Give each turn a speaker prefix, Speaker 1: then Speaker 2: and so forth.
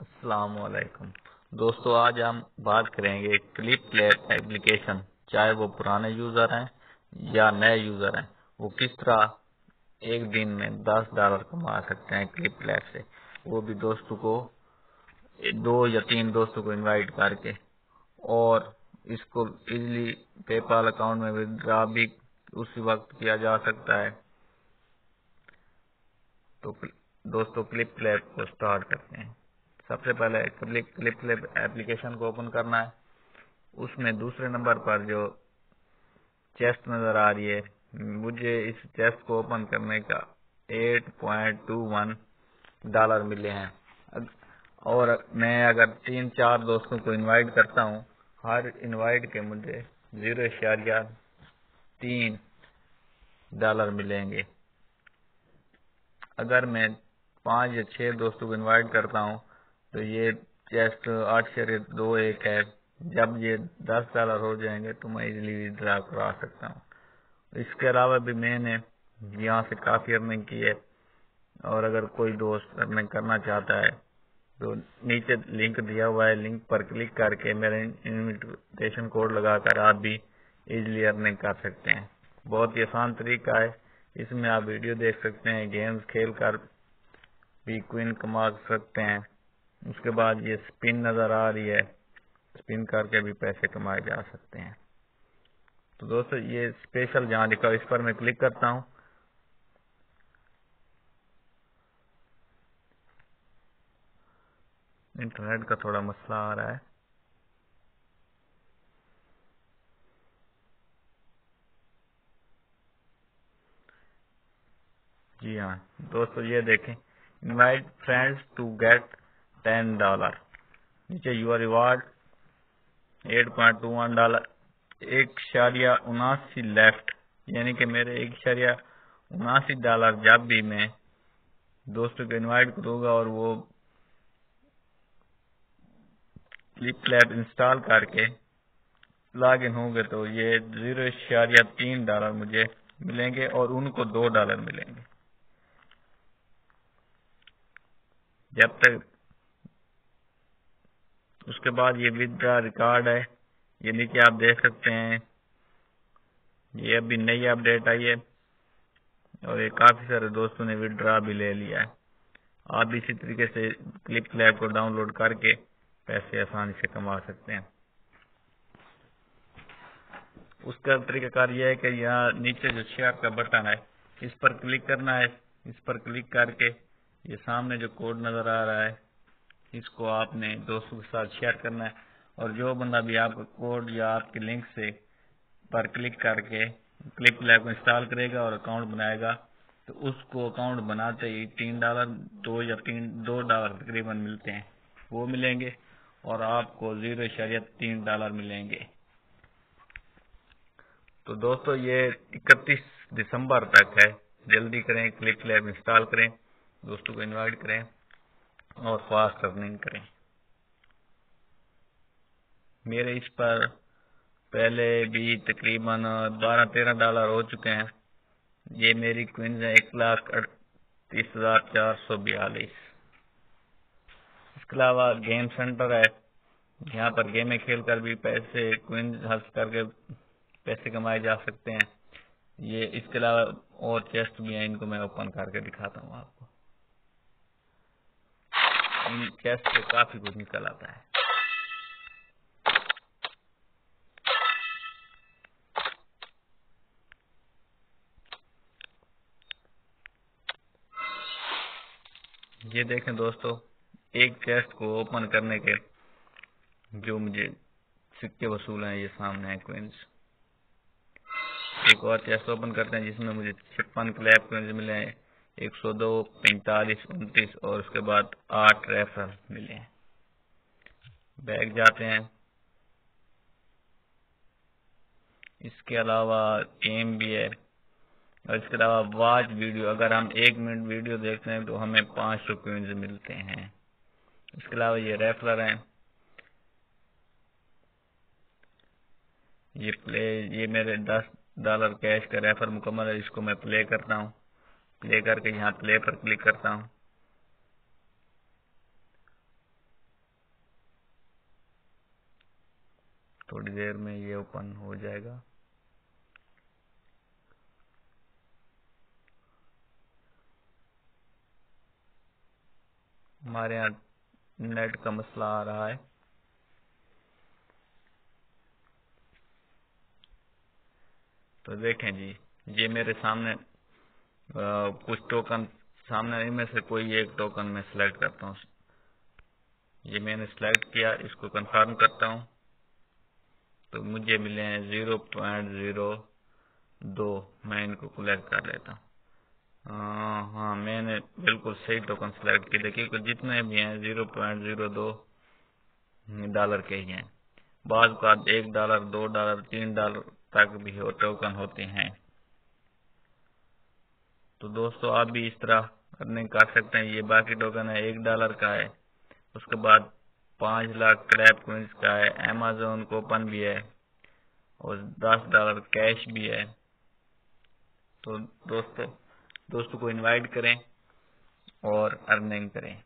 Speaker 1: असलाकुम दोस्तों, आज हम बात करेंगे क्लिप प्लेट एप्लीकेशन चाहे वो पुराने यूज़र हैं या नए यूज़र हैं, वो किस तरह एक दिन में 10 डॉलर कमा सकते हैं क्लिप प्लेट से। वो भी दोस्तों को, दो या तीन दोस्तों को इनवाइट करके, और इसको इजीली पेपाल अकाउंट में विद्रा भी उसी वक्त किया जा सकता है। तो दोस्तों क्लिप प्लेट को स्टार्ट करते हैं। सबसे पहले क्लिक क्लिप क्लिप एप्लीकेशन को ओपन करना है। उसमें दूसरे नंबर पर जो चेस्ट नज़र आ रही है, मुझे इस चेस्ट को ओपन करने का 8.21 डॉलर मिले हैं। और मैं अगर तीन चार दोस्तों को इनवाइट करता हूँ, हर इनवाइट के मुझे ज़ीरो इशारिया तीन डॉलर मिलेंगे। अगर मैं पाँच या छह दोस्तों को इनवाइट करता हूँ तो ये चेस्ट आठ शरीर दो एक है। जब ये दस डॉलर हो जाएँगे तो मैं इजीली विड्रा करा सकता हूँ। इसके अलावा भी मैंने यहाँ से काफ़ी अर्निंग की है। और अगर कोई दोस्त अर्निंग करना चाहता है तो नीचे लिंक दिया हुआ है। लिंक पर क्लिक करके मेरे इन्विटेशन कोड लगाकर आप भी इजीली अर्निंग कर सकते हैं। बहुत ही आसान तरीका है। इसमें आप वीडियो देख सकते हैं गेम्स खेल कर भी क्विन कमा सकते हैं। उसके बाद ये स्पिन नज़र आ रही है। स्पिन करके भी पैसे कमाए जा सकते हैं। तो दोस्तों, ये स्पेशल जहाँ लिखा इस पर मैं क्लिक करता हूँ। इंटरनेट का थोड़ा मसला आ रहा है। जी हाँ दोस्तों, ये देखें। Invite friends to get ten dollar नीचे your reward at point two one dollar एक शारिया उनासी लेफ़्ट यानी कि मेरे एक शारिया उनासी डॉलर जब भी मैं दोस्तों को इनवाइट करूँगा और वो फ्लिप लैब इंस्टॉल करके लॉग इन होंगे तो ये ज़ीरो इशारिया तीन डॉलर मुझे मिलेंगे और उनको दो डॉलर मिलेंगे। जब तक उसके बाद ये विदड्रा रिकॉर्ड है। ये नीचे आप देख सकते हैं। ये अभी नई अपडेट आई है और ये काफ़ी सारे दोस्तों ने विदड्रा भी ले लिया है। आप इसी तरीके से क्लिप लैब को डाउनलोड करके पैसे आसानी से कमा सकते हैं। उसका तरीकाकार यह है कि यहाँ नीचे जो शेयर का बटन है, इस पर क्लिक करना है। इस पर क्लिक करके ये सामने जो कोड नज़र आ रहा है इसको आपने दोस्तों के साथ शेयर करना है। और जो बंदा भी आपका कोड या आपके लिंक से पर क्लिक करके क्लिप लैब को इंस्टॉल करेगा और अकाउंट बनाएगा तो उसको अकाउंट बनाते ही तीन डॉलर दो या तीन, दो डॉलर तकरीबन मिलते हैं। वो मिलेंगे और आपको ज़ीरो शरिया तीन डॉलर मिलेंगे। तो दोस्तों, ये इकतीस दिसंबर तक है। जल्दी करें क्लिप लैब इंस्टॉल करें। दोस्तों को इनवाइट करें। और फास्ट रनिंग करें। मेरे इस पर पहले भी तकरीबन बारह तेरह डॉलर हो चुके हैं। ये मेरी क्विंस है एक लाख अड़तीस हज़ार चार सौ बयालीस। इसके अलावा गेम सेंटर है। यहाँ पर गेमें खेल कर भी पैसे क्विंस हासिल करके पैसे कमाए जा सकते हैं। ये इसके अलावा और चेस्ट भी हैं, इनको मैं ओपन करके दिखाता हूँ आपको। चेस्ट से काफ़ी कुछ निकल आता है। ये देखें दोस्तों, एक चेस्ट को ओपन करने के जो मुझे सिक्के वसूल हैं, ये सामने है क्विंस एक और चेस्ट ओपन करते हैं, जिसमें मुझे छप्पन क्लैप क्विंस मिले हैं। एक सौ दो, पैंतालीस, उनतीस और उसके बाद आठ रेफर मिले बैग जाते हैं। इसके अलावा एम भी है और इसके अलावा वाच वीडियो अगर हम एक मिनट वीडियो देखते हैं तो हमें पाँच सौ क्विंस मिलते हैं। इसके अलावा ये रेफर हैं। ये प्ले ये मेरे दस डॉलर कैश का रेफर मुकम्मल है, इसको मैं प्ले करता हूँ। प्ले करके यहाँ प्ले पर क्लिक करता हूँ। थोड़ी देर में ये ओपन हो जाएगा। हमारे यहाँ नेट का मसला आ रहा है। तो देखें जी, ये मेरे सामने कुछ टोकन सामने इनमें से कोई एक टोकन मैं सिलेक्ट करता हूँ। ये मैंने सिलेक्ट किया इसको कंफर्म करता हूँ। तो मुझे मिले हैं ज़ीरो पॉइंट ज़ीरो दो मैं इनको कलेक्ट कर लेता हूँ। हाँ, मैंने बिल्कुल सही टोकन सेलेक्ट की। देखिए जितने भी हैं ज़ीरो पॉइंट ज़ीरो दो डॉलर के ही हैं। बाद एक डॉलर दो डॉलर तीन डॉलर तक भी हो टोकन होते हैं। तो दोस्तों आप भी इस तरह अर्निंग कर सकते हैं। ये बाकी टोकन है, एक डॉलर का है। उसके बाद पाँच लाख क्रैप क्विंस का है अमेजोन कोपन भी है और दस डॉलर कैश भी है। तो दोस्तों दोस्तों को इनवाइट करें और अर्निंग करें।